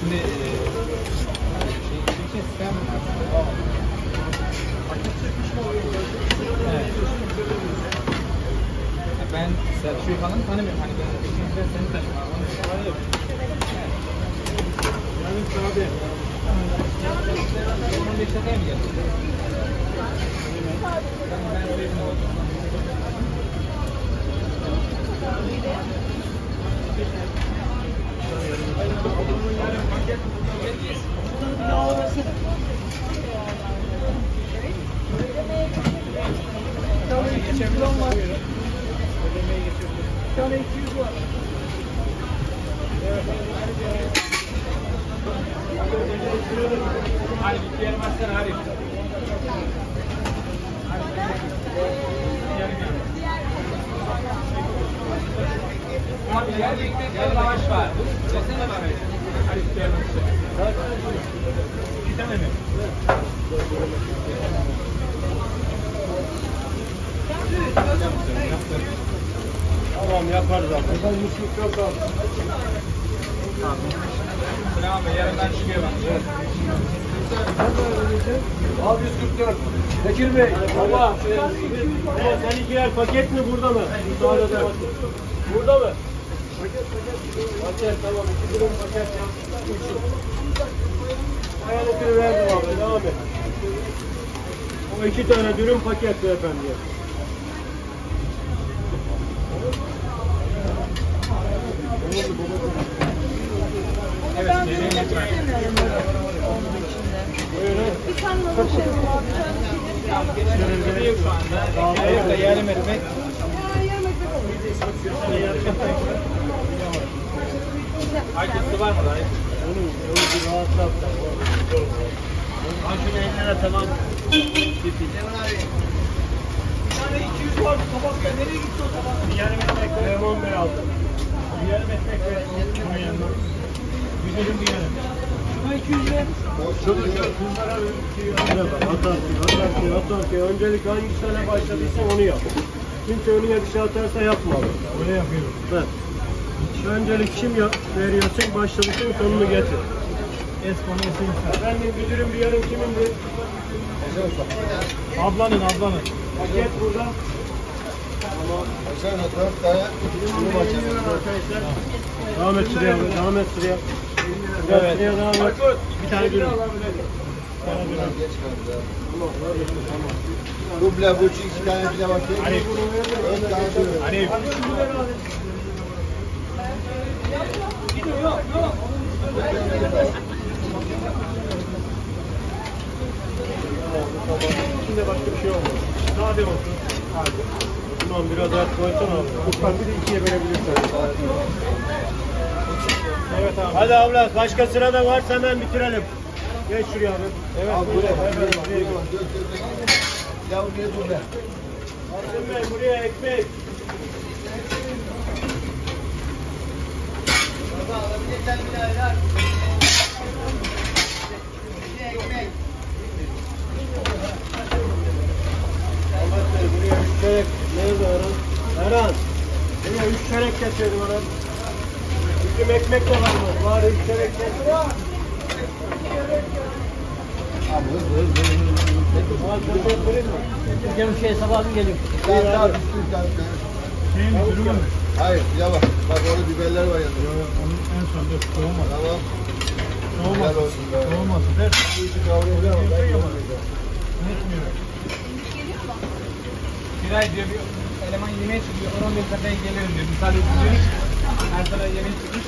Şimdi e, şey, şey, sistem Evet. Ben Selçuk'u falan tanımıyorum. Hani ben geçen sefer seni tanıyorum. Onun için var yok. Yani sade. Onun bir şakaya mı geldin? Ben, ben söyledim o zaman. Hadi bir diğer baştan hadi. Abi yer bekle diye lavaş var. Desene bana. Hadi bir diğer baştan. Bir tane mi? Tamam yaparız abi. Ben Yusuf yok abi. Selam Bey, yarın ben çıkıyorum. Abi 144. Bekir Bey. Baba. Evet, seninkiler paket mi burada mı? Müsaade. Burada mı? Paket paket. Paket tamam. İki durum paket. Ayarlıkını verdim abi. Devam et. O iki tane dürüm paket beyefendi. Evet, nereye gitmek? Buyurun. Bir tane olur şey var. Bir tane bir şey Yok şu anda. Yok da yarım ekmek. yarım ekmek olur. Aykut'ta var mı da? Onun, onu bir rahatlat. Al şunu eline tamam. Bir yarım ekmek ver. Lemon Bey aldı. Bir yarım ekmek. Bunun yanına. Bir dilim bir yarım. Şuna 200 ver. Şunu şu. Bunlara bir bak. Atarsın, atarsın, atarsın. Öncelik hangi sene başladıysan onu yap. Kimse önüne bir şey atarsa yapma. Öyle yapıyorum. Evet. Öncelik kim ya veriyorsun, başladıysan sonunu getir. Eskonesi Efendim müdürüm bir yarım kimindir? Ablanın, ablanın. Paket burada. Aşağıya dört tane Bunu başlayalım arkadaşlar. Devam et sıraya, devam et. Biraz Evet. Bir tane kaldı. Duble bu iki tane pide bakayım. Hani Dört tane dürüm. Hani İçinde başka bir şey olmaz. Sade olsun. Tamam biraz et koysana abi. Lütfen bir de ikiye bölebilirsen. Evet abi. Hadi abla başka sırada varsa hemen bitirelim. Geç şuraya abi. Evet. Al buraya. Evet, Buraya. Ya buraya duble. Asım Bey buraya ekmek. Ahmet Bey buraya üç çörek. Nerede Erhan? Erhan. Buraya üç çörek getirdim Erhan. Bizim ekmek de var mı? Var üç çörek getir. Abi hızlı hızlı hızlı. hızlı. Al çörek vereyim mi? Gel şey sabahın gelin. Bir tane daha düştü bir tane. Şey mi? Dürüm mü? Hayır pide bak. Bak orada biberler var yanında. Onun en son dur. Soğumaz. Tamam. Soğumaz. Soğumaz. Der. Bu işi kavrayacağım ama ben Yapıyor yapmayacağım. Unutmuyorum. Bir ay diyor bir eleman yemeğe çıkıyor. 10-15 dakikaya gelirim diyor. Misal ediyor. Her tarafa yemeğe çıkmış.